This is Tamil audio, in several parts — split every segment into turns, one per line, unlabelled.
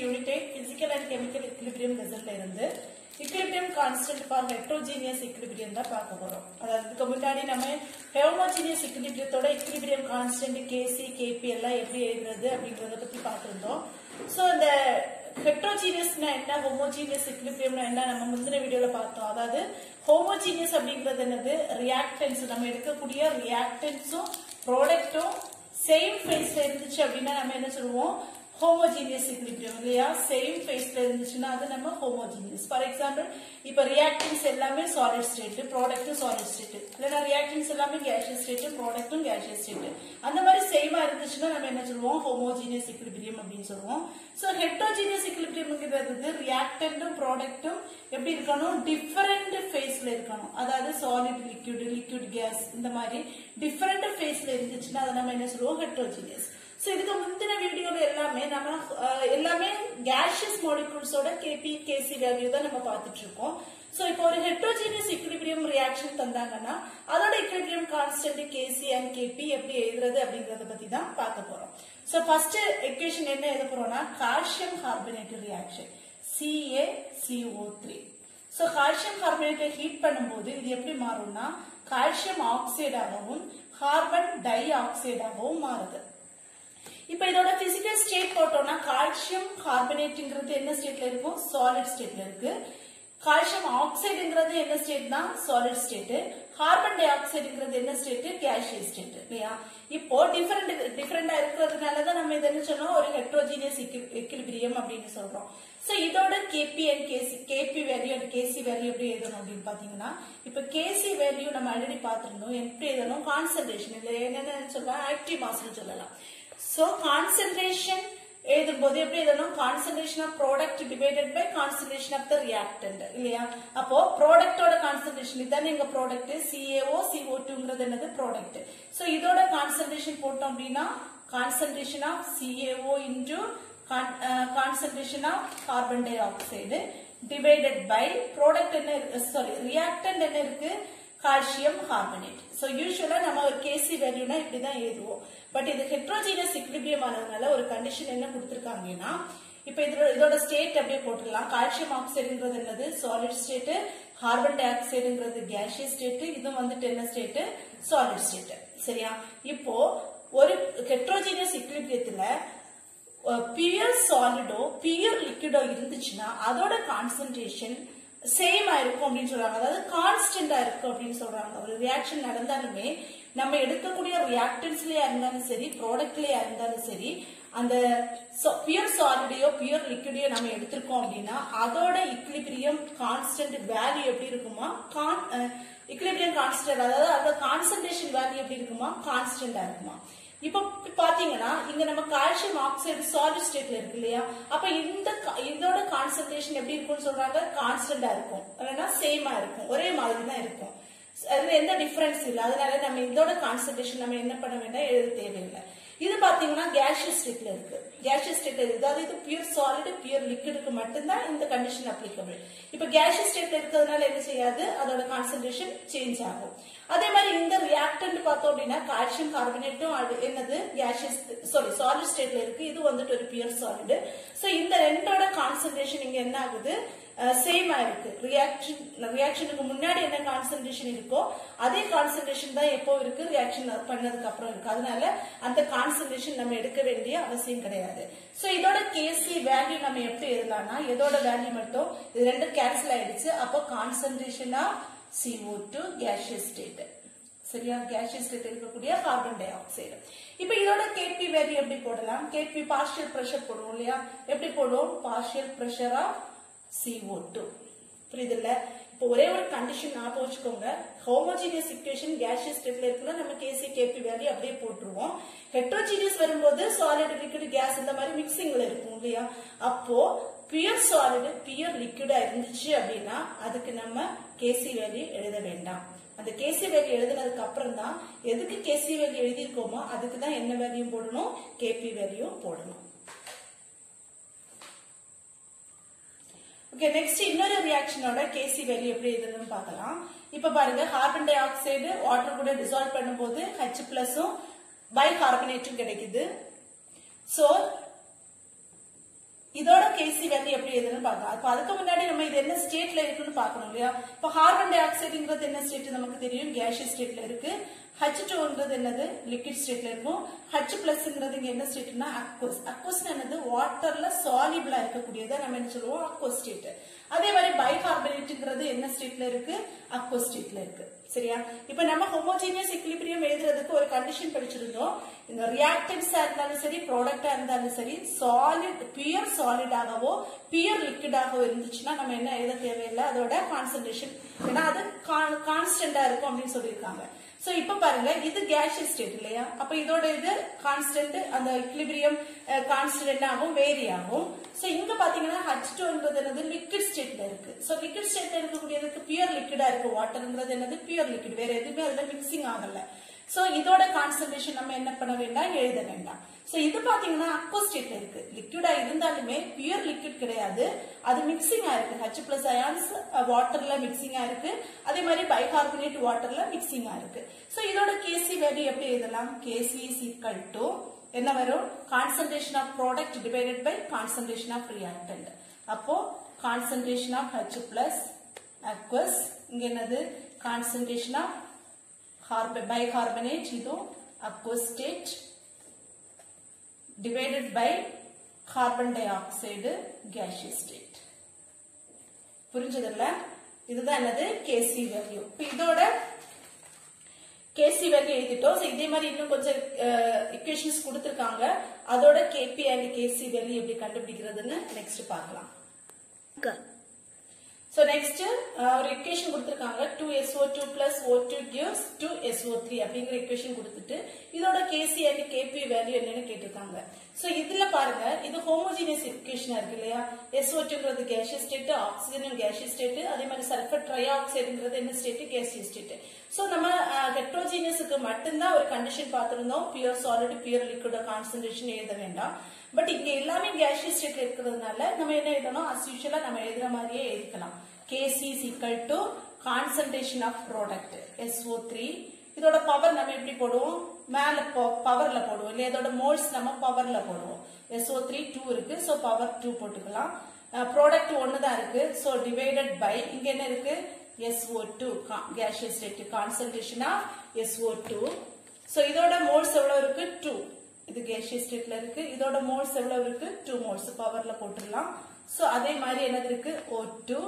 Chemistry unit eight physical and chemical equilibrium ரிசல்ட்ல இருந்து equilibrium constant for heterogeneous equilibrium தான் பார்க்க போறோம். அதாவது இதுக்கு முன்னாடி நம்ம ஹெரோமோஜீனியஸ் equilibriumத்தோட equilibrium கான்ஸ்டன்ட் கேசி கேபி எல்லாம் எப்படி எழுதுறது அப்படிங்கறத பத்தி பார்த்துருந்தோம். சோ இந்த ஹெட்ரோஜீனியஸ்னா என்ன ஹோமோஜீனியஸ் equilibriumனா என்ன நம்ம முந்தின வீடியோல பார்த்தோம். அதாவது ஹோமோஜீனியஸ் அப்படிங்கிறது என்னது? ரியாக்டன்ஸ் நம்ம எடுக்கக்கூடிய ரியாக்டன்ஸும் ப்ராடக்ட்டும் சேம் ஃபேஸ்ல இருந்துச்சு அப்படின்னா நம்ம என்ன சொல்லுவோம்? Homogeneous equilibrium. இல்லையா சேம் ஃபேஸ்ல இருந்துச்சுன்னா அது நம்ம ஹோமோஜீனியஸ் ஃபார் எக்ஸாம்பிள் இப்ப ரியாக்டன்ஸ் எல்லாமே சாலிட் ஸ்டேட் ப்ராடக்ட்டும் சாலிட் ஸ்டேட் இல்லைன்னா ரியாக்டன்ஸ் எல்லாமே கேஷியஸ் ஸ்டேட் ப்ராடக்ட்டும் கேஷியஸ் ஸ்டேட் அந்த மாதிரி சேமா இருந்துச்சுன்னா நம்ம என்ன சொல்லுவோம்? ஹோமோஜீனியஸ் equilibrium அப்படின்னு சொல்லுவோம். சோ ஹெட்ரோஜீனியஸ் equilibriumங்கிறது ரியாக்டன்ட்டும் ப்ராடக்ட்டும் எப்படி இருக்கணும்? டிஃபரெண்ட் ஃபேஸ்ல இருக்கணும். அதாவது சாலிட் லிக்விட் லிக்விட் கேஸ் இந்த மாதிரி டிஃபரெண்ட் ஃபேஸ்ல இருந்துச்சுன்னா அதை நம்ம என்ன சொல்லுவோம்? ஹெட்ரோஜீனியஸ் சோ இதுக்கு முந்தின வீடியோல எல்லாமே நம்ம எல்லாமே கேஷியஸ் மாலிகூல்ஸோட கேபி கேசி வேல்யூ தான் நம்ம பார்த்துட்டு இருக்கோம் சோ இப்போ ஒரு ஹெட்ரோஜீனியஸ் இக்விலிபிரியம் ரியாக்ஷன் தந்தாங்கன்னா அதோட equilibrium constant KC and KP எப்படி எழுதுறது அப்படிங்கறத பத்தி தான் பார்க்க போறோம். சோ ஃபர்ஸ்ட் எக்வேஷன் என்ன எழுத போறோம்னா calcium carbonate reaction CA CO three so calcium கார்பனேட்டை heat பண்ணும்போது இது எப்படி மாறும்னா கால்சியம் ஆக்சைடாகவும் கார்பன் டை ஆக்சைடாகவும் மாறுது. இப்ப இதோட பிசிக்கல் ஸ்டேட் போட்டோம்னா கால்சியம் கார்பனேட்ங்கிறது என்ன ஸ்டேட்ல இருக்கும்? சாலிட் ஸ்டேட்ல இருக்கு. கால்சியம் ஆக்சைடுங்கிறது என்ன ஸ்டேட் தான்? சாலிட் ஸ்டேட் கார்பன் டை ஆக்சைடுங்கிறது என்ன ஸ்டேட் கேஷியஸ் ஸ்டேட் இல்லையா? இப்போ டிஃபரெண்ட் டிஃபரெண்டா இருக்கிறதுனால தான் நம்ம இது என்ன சொன்னோம் ஒரு ஹெட்ரோஜீனியஸ் equilibrium அப்படின்னு சொல்றோம். சோ இதோட KP and KC KP value and KC value எப்படி எழுதணும் அப்படின்னு பாத்தீங்கன்னா இப்ப கேசி வேல்யூ நம்ம ஆல்ரெடி பார்த்திருந்தோம். எப்படி எழுதணும்? கான்சன்ட்ரேஷன் இல்ல என்னென்ன சொல்லலாம் ஆக்டிவ் மாஸ்னு சொல்லலாம். ஸோ கான்சென்ட்ரேஷன் எழுதும்போது எப்படி எழுதணும் concentration of product divided by concentration of the reactant இல்லையா அப்போ ப்ராடக்டோட கான்சன்ட்ரேஷன் இதுதான் எங்க ப்ராடக்ட் சிஏஓ சிஓ டூங்கிறது என்னது ப்ராடக்ட் சோ இதோட கான்சன்ட்ரேஷன் போட்டோம் அப்படின்னா concentration of CAO into concentration of carbon dioxide divided by product என்ன சாரி ரியாக்டன்ட் என்ன இருக்கு கால்சியம் கார்பனேட் சோ யூஸ்வலா நம்ம ஒரு கேசி வேல்யூனா இப்படிதான் எழுதுவோம் பட் இது ஹெட்ரோஜீனியஸ் equilibrium ஆனதுனால ஒரு கண்டிஷன் என்ன கொடுத்துருக்காங்கன்னா இப்ப இதோட இதோட ஸ்டேட் அப்படியே போட்டுடலாம். கால்சியம் ஆக்சைடுங்கிறது என்னது? சாலிட் ஸ்டேட் கார்பன் டை ஆக்சைடுங்கிறது கேஷியஸ் ஸ்டேட் இதுவும் வந்துட்டு என்ன ஸ்டேட் சாலிட் ஸ்டேட் சரியா? இப்போ ஒரு ஹெட்ரோஜீனியஸ் equilibriumத்துல பியூர் சாலிடோ பியூர் லிக்விடோ இருந்துச்சுன்னா அதோட கான்சென்ட்ரேஷன் சேம் ஆயிருக்கும் அப்படின்னு சொல்றாங்க. அதாவது கான்ஸ்டன்டா இருக்கும் அப்படின்னு சொல்றாங்க. ஒரு ரியாக்ஷன் நடந்தாலுமே நம்ம எடுக்கக்கூடிய ரியாக்டன்ஸ்லயா இருந்தாலும் சரி ப்ராடக்ட்லயா இருந்தாலும் சரி அந்த பியூர் சாலிடையோ பியூர் லிக்விடையோ நம்ம எடுத்திருக்கோம் அப்படின்னா அதோட இக்லிபிரியம் கான்ஸ்டன்ட் வேல்யூ எப்படி இருக்குமா? கான் equilibrium கான்ஸ்டன்ட் அதாவது அதோட கான்சன்ட்ரேஷன் வேல்யூ எப்படி இருக்குமா? கான்ஸ்டன்டா இருக்குமா. இப்போ பாத்தீங்கன்னா இங்க நம்ம கால்சியம் ஆக்சைடு சாலிட் ஸ்டேட்ல இருக்கு இல்லையா? அப்ப இந்த இதோட கான்சன்ட்ரேஷன் எப்படி இருக்கும்னு சொல்றாங்க? கான்ஸ்டன்டா இருக்கும். இல்லைன்னா சேமா இருக்கும். ஒரே மாதிரி தான் இருக்கும். அதுல எந்த டிஃபரன்ஸ் இல்லை. அதனால நம்ம இதோட கான்சன்ட்ரேஷன் நம்ம என்ன பண்ண வேண்டாம் எழுத தேவையில்லை. இது பாத்தீங்கன்னா கேஷியஸ் ஸ்டேட்ல இருக்கு. கேஷியஸ் ஸ்டேட்ல இருக்கு. அதாவது இது பியூர் சாலிட் பியூர் லிக்விடுக்கு மட்டும்தான் இந்த கண்டிஷன் அப்ளிகபிள் இப்ப கேஷியஸ் ஸ்டேட்ல இருக்கிறதுனால என்ன செய்யாது? அதோட கான்சன்ட்ரேஷன் சேஞ்ச் ஆகும். அதே மாதிரி இந்த ரியாக்டன்ட் பார்த்தோம் அப்படின்னா கால்சியம் கார்பனேட்டும் அது என்னது? கேஷியஸ் சாரி சாலிட் ஸ்டேட்ல இருக்கு. இது வந்துட்டு ஒரு பியூர் சாலிட் சோ இந்த ரெண்டோட கான்சன்ட்ரேஷன் இங்க என்ன ஆகுது? சேமா இருக்கு. ரியாக்ஷன் ரியாக்ஷனுக்கு முன்னாடி என்ன கான்சன்ட்ரேஷன் இருக்கோ அதே கான்சன்ட்ரேஷன் தான் எப்போ இருக்கு ரியாக்ஷன் பண்ணதுக்கு அப்புறம் இருக்கு. அதனால அந்த கான்சன்ட்ரேஷன் நம்ம எடுக்க வேண்டிய அவசியம் கிடையாது. சோ இதோட கேசி வேல்யூ நம்ம எப்படி எழுதலாம்னா இதோட வேல்யூ மட்டும் இது ரெண்டும் கேன்சல் ஆயிடுச்சு. அப்போ concentration CO CO2 two gaseous state சரியா? கேஷியஸ் ஸ்டேட் இருக்கக்கூடிய கார்பன் டை ஆக்சைடு இப்போ இதோட கேபி வேல்யூ எப்படி போடலாம்? கேபி பார்ஷியல் ப்ரெஷர் போடுவோம் இல்லையா? எப்படி போடுவோம்? Partial pressure of CO2 two புரியுதுல்ல? இப்போ ஒரே ஒரு கண்டிஷன் ஞாபகம் வச்சுக்கோங்க. ஹோமோஜீனியஸ் இக்குவேஷன் கேஷியஸ் ஸ்டேட்ல இருக்குன்னா நம்ம கேசி கேபி வேல்யூ அப்படியே போட்டுருவோம். ஹெட்ரோஜீனியஸ் வரும்போது சாலிட் லிக்விட் கேஸ் இந்த மாதிரி மிக்சிங்ல இருக்கும் இல்லையா? அப்போ பியூர் சாலிட் பியூர் லிக்விடா இருந்துச்சு அப்படின்னா அதுக்கு நம்ம கேசி வேல்யூ எழுத வேண்டாம். அந்த கேசி வேல்யூ எழுதுனதுக்கு அப்புறம் தான் எதுக்கு கேசி வேல்யூ எழுதியிருக்கோமோ அதுக்கு தான் என்ன வேல்யூ போடணும்? கேபி வேல்யூ போடணும். ஓகே நெக்ஸ்ட் இன்னொரு ரியாக்ஷனோட கேசி வேலி எப்படி எழுதுறதுன்னு பார்க்கலாம். இப்ப பாருங்க கார்பன் டை ஆக்சைடு வாட்டர் கூட டிசால்வ் பண்ணும்போது ஹெச் பிளஸும் பை கார்பனேட்டும் கிடைக்குது. சோ இதோட கேசி வேல்யூ எப்படி எதுன்னு பார்க்கலாம். அப்ப அதுக்கு முன்னாடி நம்ம இது என்ன ஸ்டேட்ல இருக்குன்னு பார்க்கணும் இல்லையா? இப்போ கார்பன் டை ஆக்சைடுங்கிறது என்ன ஸ்டேட் நமக்கு தெரியும்? கேஷிய ஸ்டேட்ல இருக்கு. ஹச் டோன்றது என்னது? லிக்விட் ஸ்டேட்ல இருக்கும். ஹச் பிளஸ்ங்கிறது இங்க என்ன ஸ்டேட்னா அக்வஸ் அக்வஸ் என்னது? வாட்டர்ல சாலிபிளா இருக்கக்கூடியதை நம்ம என்ன சொல்லுவோம்? அக்வஸ் ஸ்டேட் அதே மாதிரி பைகார்பனேட்ங்கிறது என்ன ஸ்டேட்ல இருக்கு? அக்வஸ் ஸ்டேட்ல இருக்கு. சரியா? இப்ப நம்ம ஹோமோஜீனியஸ் equilibrium எழுதுறதுக்கு ஒரு கண்டிஷன் படிச்சிருந்தோம். இந்த ரியாக்டன்ஸா இருந்தாலும் சரி ப்ராடக்டா இருந்தாலும் சரி சாலிட் பியூர் சாலிடாகவோ பியர் லிக்விடாகவோ இருந்துச்சுன்னா நம்ம என்ன எழுத தேவையில்லை? அதோட கான்சன்ட்ரேஷன் ஏன்னா அது கான்ஸ்டன்டா இருக்கும் அப்படின்னு சொல்லியிருக்காங்க. சோ இப்ப பாருங்க இது கேஷியஸ் ஸ்டேட் இல்லையா? அப்ப இதோட இது கான்ஸ்டன்ட் அந்த இக்லிபிரியம் கான்ஸ்டன்ட் ஆகும் வேரி ஆகும் சோ இங்க பாத்தீங்கன்னா ஹச் டூங்கிறது என்னது? லிக்விட் ஸ்டேட்ல இருக்கு. சோ லிக்விட் ஸ்டேட்ல இருக்கக்கூடியதுக்கு பியூர் லிக்விடா இருக்கு. வாட்டர்ங்கிறது என்னது? பியூர் லிக்விட் வேற எதுவுமே அதுல மிக்சிங் ஆகல. சோ இதோட கான்சன்ட்ரேஷன் நம்ம என்ன பண்ண வேண்டாம்? எழுத வேண்டாம். சோ இது பாத்தீங்கன்னா அக்வா ஸ்டேட்ல இருக்கு. லிக்விடா இருந்தாலுமே பியூர் லிக்விட் கிடையாது. அது மிக்சிங்கா இருக்கு. ஹச் பிளஸ் அயான்ஸ் வாட்டர்ல மிக்சிங்கா இருக்கு. அதே மாதிரி பைகார்பனேட் வாட்டர்ல மிக்சிங்கா இருக்கு. சோ இதோட கேசி வேல்யூ எப்படி எழுதலாம்? கேசி இஸ் ஈக்வல் டு என்ன வரும்? Concentration of product divided by concentration of reactant அப்போ concentration of H plus aqueous இங்க என்னது? கான்சன்ட்ரேஷன் ஆஃப் பைகார்பனேட் இதுவும் aqueous state. Divided by carbon dioxide gaseous state. புரிஞ்சதில்ல? இதுதான் என்னது? கேசி வேல்யூ இதோட கேசி வேல்யூ எழுதிட்டோம். இதே மாதிரி இன்னும் கொஞ்சம் இக்குவேஷன்ஸ் கொடுத்திருக்காங்க. அதோட கேபி அண்ட் கேசி வேல்யூ எப்படி கண்டுபிடிக்கிறதுன்னு நெக்ஸ்ட் பார்க்கலாம். ஸோ நெக்ஸ்ட்டு uh, ஒரு எக்வெஷன் கொடுத்துருக்காங்க. டூ எஸ்ஓ டூ equation கொடுத்திருக்காங்க 2SO2 plus O2 gives 2SO3 அப்படிங்கிற equation கொடுத்துட்டு இதோட Kc and Kp வேல்யூ என்னன்னு கேட்டிருக்காங்க. ஸோ இதுல பாருங்க. இது homogeneous equation இருக்கு இல்லையா? SO2ங்கிறது gaseous state ஆக்சிஜனும் gaseous ஸ்டேட் அதே மாதிரி சர்ப்போர் ட்ரை ஆக்சைடுங்கிறது என்ன ஸ்டேட் gaseous state. ஸோ நம்ம uh, ஹெட்ரோஜீனியஸுக்கு மட்டும்தான் ஒரு கண்டிஷன் பார்த்திருந்தோம். Pure solid pure liquid concentration எழுத வேண்டாம். பட் இங்க எல்லாமே கேஷியஸ் செட் இருக்கிறதுனால நம்ம என்ன எழுதணும்? அஸ் யூஷுவலா நம்ம எழுதுற மாதிரியே எழுதிக்கலாம். KC is equal to concentration of product O three இதோட பவர் நம்ம எப்படி போடுவோம்? மேல பவர்ல போடுவோம். இல்லையா இதோட மோல்ஸ் நம்ம பவர்ல போடுவோம். எஸ் ஓ த்ரீ டூ இருக்கு. ஸோ பவர் டூ போட்டுக்கலாம். ப்ராடக்ட் ஒன்று தான் இருக்கு. ஸோ டிவைடட் பை இங்க என்ன இருக்கு? SO2 gaseous state concentration of two gaseous ஸ்டேட்ல இருக்கு. இதோட மோல்ஸ் எவ்வளவு இருக்கு? டூ மோல்ஸ் பவர்ல போட்டுடலாம். சோ அதே மாதிரி என்னது இருக்கு? ஓ டூ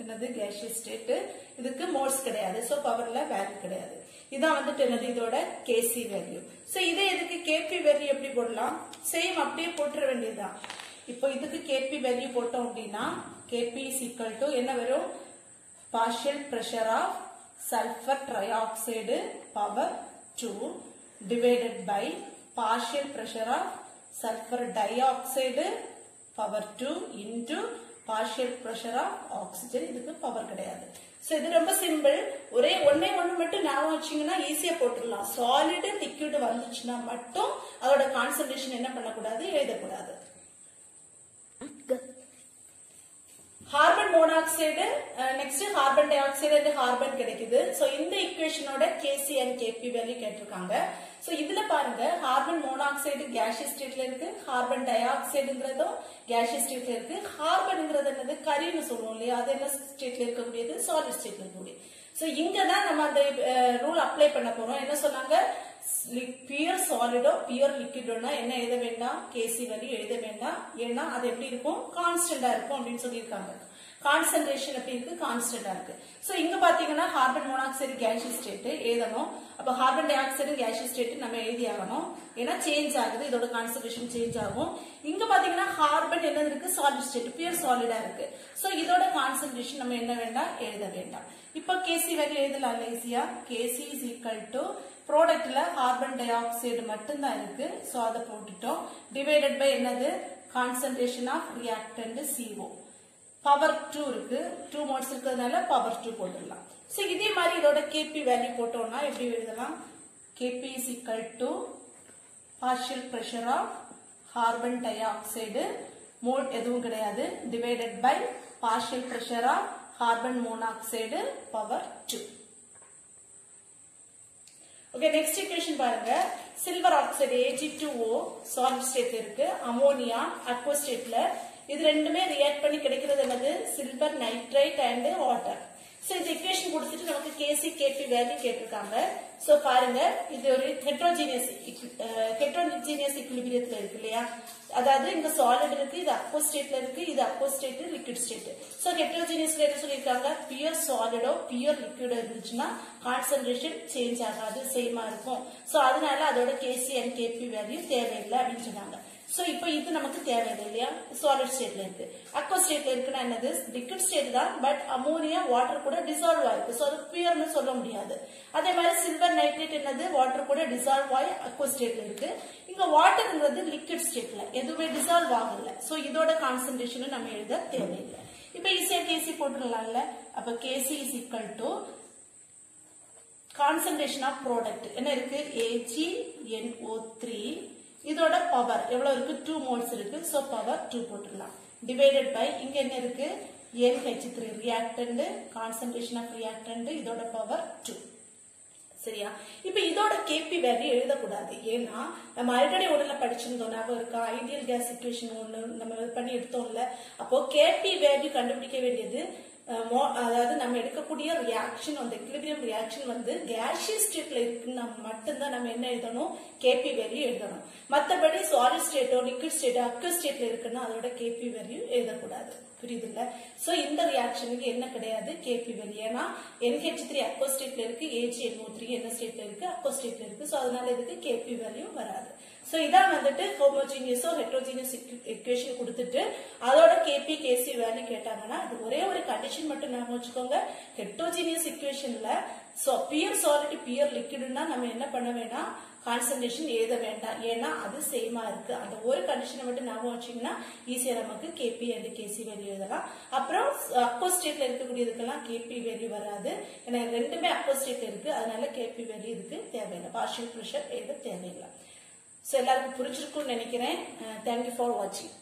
என்னது? கேஷிய ஸ்டேட் இதுக்கு மோல்ஸ் கிடையாது. சோ பவர்ல வேல்யூ கிடையாது. இதான் வந்துட்டு என்னது? இதோட கேசி வேல்யூ சோ இதே இதுக்கு கேபி வேல்யூ எப்படி போடலாம்? சேம் அப்படியே போட்டுற வேண்டியதுதான். இப்போ இதுக்கு கேபி வேல்யூ போட்டோம் அப்படின்னா கேபி இஸ் ஈக்குவல் டு என்ன வரும்? ஃபேஷியன் pressure of sulphur trioxide power 2 divided by partial pressure of sulfur dioxide power 2 into partial pressure of oxygen. இதுக்கு பவர் கிடையாது. ஸோ இது ரொம்ப சிம்பிள் ஒரே ஒன்னே ஒன்று மட்டும் ஞாபகம் வச்சீங்கன்னா ஈஸியாக போட்டுடலாம். சாலிடு லிக்விட் வந்துச்சுன்னா மட்டும் அதோட கான்சன்ட்ரேஷன் என்ன பண்ணக்கூடாது? எழுதக்கூடாது. Carbon monoxide next carbon dioxide and carbon கிடைக்குது. ஸோ இந்த இக்குவேஷனோட கேசி அண்ட் கேபி வேல்யூ கேட்டிருக்காங்க. சோ இதுல பாருங்க கார்பன் மோனாக்சைடு கேஷியஸ் ஸ்டேட்ல இருக்கு கார்பன் டை ஆக்சைடுங்கிறதும் கேஷியஸ் ஸ்டேட்ல இருக்கு. கார்பன்ங்கிறது என்னது? கரின்னு சொல்லுவோம் இல்லையா? அது என்ன ஸ்டேட்ல இருக்கக்கூடியது? சாலிட் ஸ்டேட்ல இருக்கக்கூடியது. சோ இங்கதான் நம்ம அந்த ரூல் அப்ளை பண்ண போறோம். என்ன சொன்னாங்க? பியூர் சாலிடோ பியூர் லிக்விடோனா என்ன எழுத வேண்டாம்? கேசி வலி எழுத வேண்டாம். ஏன்னா அது எப்படி இருக்கும்? கான்ஸ்டன்டா இருக்கும் அப்படின்னு சொல்லியிருக்காங்க. கான்சன்ட்ரேஷன் எப்படி இருக்கு கான்ஸ்டன்டா இருக்கு. சோ இங்க பாத்தீங்கன்னா கார்பன் மோனாக்சைடு கேஷியஸ் ஸ்டேட் எழுதணும். அப்ப carbon dioxide gaseous state நம்ம எழுதி ஆகணும். ஏன்னா சேஞ்ச் ஆகுது. இதோட கான்சன்ட்ரேஷன் சேஞ்ச் ஆகும். இங்க பாத்தீங்கன்னா கார்பன் என்ன இருக்கு? சாலிட் ஸ்டேட் பியூர் சாலிடா இருக்கு. சோ இதோட கான்சன்ட்ரேஷன் நம்ம என்ன வேண்டாம்? எழுத வேண்டாம். இப்ப கேசி வேல்யூ எழுதலாம் ஈஸியா கேசி இஸ் ஈக்குவல் டு ப்ராடக்ட்ல கார்பன் டை ஆக்சைடு மட்டும்தான் இருக்கு. சோ அதை போட்டுட்டோம். டிவைடட் பை என்னது? Concentration of reactant CO power two இருக்கு. டூ மோட்ஸ் இருக்கிறதுனால பவர் டூ போட்டுடலாம். சோ இதே மாதிரி இதோட கேபி வேல்யூ போட்டோம்னா எப்படி எழுதலாம்? KP is equal to partial pressure of carbon dioxide mole எதுவும் கிடையாது. Divided by partial pressure of carbon monoxide power two okay next equation பாருங்க. Silver oxide AG two O solid state இருக்கு. அமோனியா அக்வா ஸ்டேட்ல இது ரெண்டுமே ரியாக்ட் பண்ணி கிடைக்கிறது என்னது? Silver nitrite and water so இந்த இக்குவேஷன் கொடுத்துட்டு நமக்கு கேசி கேபி வேல்யூ கேட்டிருக்காங்க. சோ பாருங்க இது ஒரு ஹெட்ரோஜீனியஸ் ஹெட்ரோஜீனியஸ் இக்குலிபிரியத்துல இருக்கு இல்லையா? அதாவது இந்த சாலிட் இருக்கு இது அப்போ ஸ்டேட்ல இருக்கு இது அப்போ ஸ்டேட் லிக்விட் ஸ்டேட் சோ ஹெட்ரோஜீனியஸ்ல என்ன சொல்லியிருக்காங்க? பியூர் சாலிடோ பியூர் லிக்விடோ இருந்துச்சுன்னா கான்சென்ட்ரேஷன் சேஞ்ச் ஆகாது சேமா இருக்கும். சோ அதனால அதோட கேசி அண்ட் கேபி வேல்யூ தேவையில்லை அப்படின்னு சொன்னாங்க. சோ இப்போ இது நமக்கு தேவையில்லை இல்லையா? சாலிட் ஸ்டேட்ல இருக்கு. அக்வா ஸ்டேட்ல இருக்குன்னா என்னது? லிக்விட் ஸ்டேட் தான் பட் அமோனியா வாட்டர் கூட டிசால்வ் ஆயிருக்கு. சோ அது பியூர்னு சொல்ல முடியாது. அதே மாதிரி சில்வர் நைட்ரேட் என்னது? வாட்டர் கூட டிசால்வ் ஆகி அக்வ ஸ்டேட்ல இருக்கு. இங்க வாட்டர்ங்கிறது லிக்விட் ஸ்டேட்ல எதுவுமே டிசால்வ் ஆகல. சோ இதோட கான்சென்ட்ரேஷன் நம்ம எழுத தேவையில்லை. இப்ப ஈஸியா கேசி போட்டுடலாம்ல. அப்ப KC is equal to concentration of product என்ன இருக்கு? ஏஜி என்ஓ த்ரீ இதோட பவர் எவ்வளவு இருக்கு? டூ மோல்ஸ் இருக்கு. சோ பவர் டூ போட்டுடலாம். டிவைடட் பை இங்க என்ன இருக்கு? NH three reactant concentration of reactant இதோட பவர் டூ சரியா? இப்ப இதோட கேபி வேல்யூ எழுதக்கூடாது. ஏன்னா நம்ம ஆல்ரெடி ஒண்ணுல படிச்சிருந்தோம் ஞாபகம் இருக்கா? ஐடியல் கேஸ் சுச்சுவேஷன் ஒண்ணு நம்ம இது பண்ணி எடுத்தோம்ல. அப்போ கேபி வேல்யூ கண்டுபிடிக்க வேண்டியது அதாவது நம்ம எடுக்கக்கூடிய ரியாக்ஷன் அந்த எக்லிபிரியம் ரியாக்ஷன் வந்து கேஷியஸ் ஸ்டேட்ல இருக்குன்னா மட்டும்தான் நம்ம என்ன எழுதணும்? கேபி வேல்யூ எழுதணும். மற்றபடி சாலிட் ஸ்டேட்டோ லிக்விட் ஸ்டேட்டோ அக்வ ஸ்டேட்ல இருக்குன்னா அதோட கேபி வேல்யூ எழுதக்கூடாது. புரியுதுல்ல? சோ இந்த ரியாக்ஷனுக்கு என்ன கிடையாது? கேபி வேல்யூ ஏன்னா என்ஹெச் த்ரீ அக்கோ ஸ்டேட்ல இருக்கு AgNO3 த்ரீ என்ன ஸ்டேட்ல இருக்கு? அக்கோ ஸ்டேட்ல இருக்கு. சோ அதனால இதுக்கு கேபி வேல்யூ வராது. சோ இதான் வந்துட்டு ஹோமோஜீனியஸோ ஹெட்ரோஜீனியஸ் இக்குவேஷன் கொடுத்துட்டு அதோட கேபி கேசி வேல்யூ கேட்டாங்கன்னா அது ஒரே ஒரு கண்டிஷன் மட்டும் ஞாபகம் வச்சுக்கோங்க. ஹெட்ரோஜீனியஸ் இக்குவேஷன்ல சோ பியர் சாலிட் பியர் லிக்விட்னா நம்ம என்ன பண்ண வேணாம்? கான்சன்ட்ரேஷன் எழுத வேண்டாம். ஏன்னா அது சேமா இருக்கு. அந்த ஒரு கண்டிஷனை மட்டும் ஞாபகம் வச்சீங்கன்னா ஈஸியா நமக்கு கேபி அண்ட் கேசி வேல்யூ எழுதலாம். அப்புறம் அப்போ ஸ்டேட்ல இருக்கக்கூடியதுக்கெல்லாம் கேபி வேல்யூ வராது. ஏன்னா ரெண்டுமே அப்போ ஸ்டேட்ல இருக்கு. அதனால கேபி வேல்யூ இதுக்கு தேவையில்லை. பார்ஷியல் ப்ரெஷர் எழுத தேவையில்லை. ஸோ எல்லாருக்கும் புரிஞ்சிருக்கும்னு நினைக்கிறேன். தேங்க்யூ ஃபார் வாட்சிங்